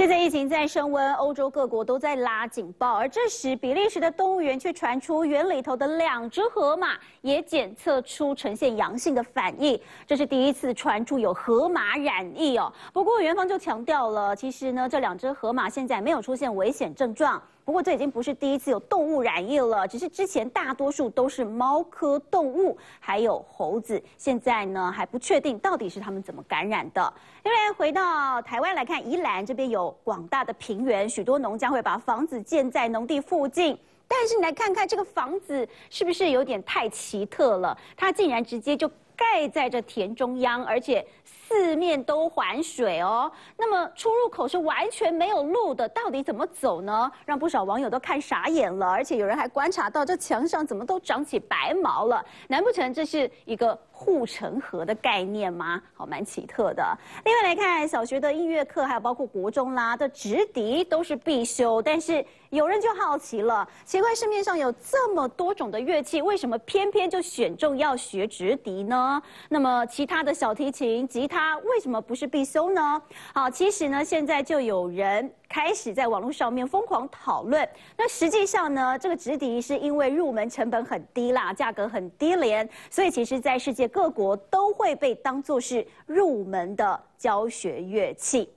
现在疫情在升温，欧洲各国都在拉警报，而这时比利时的动物园却传出园里头的两只河马也检测出呈现阳性的反应，这是第一次传出有河马染疫哦。不过园方就强调了，其实呢这两只河马现在没有出现危险症状。不过这已经不是第一次有动物染疫了，只是之前大多数都是猫科动物，还有猴子，现在呢还不确定到底是它们怎么感染的。另外回到台湾来看，宜兰这边有广大的平原，许多农家会把房子建在农地附近，但是你来看看这个房子是不是有点太奇特了？它竟然直接就。盖在这田中央，而且四面都环水哦。那么出入口是完全没有路的，到底怎么走呢？让不少网友都看傻眼了。而且有人还观察到，这墙上怎么都长起白毛了？难不成这是一个护城河的概念吗？好，蛮奇特的。另外来看，小学的音乐课，还有包括国中啦的直笛都是必修，但是有人就好奇了，奇怪市面上有这么多种的乐器，为什么偏偏就选中要学直笛呢？那么其他的小提琴、吉他为什么不是必修呢？好，其实呢，现在就有人开始在网络上面疯狂讨论。那实际上呢，这个直笛是因为入门成本很低啦，价格很低廉，所以其实在世界各国都会被当作是入门的教学乐器。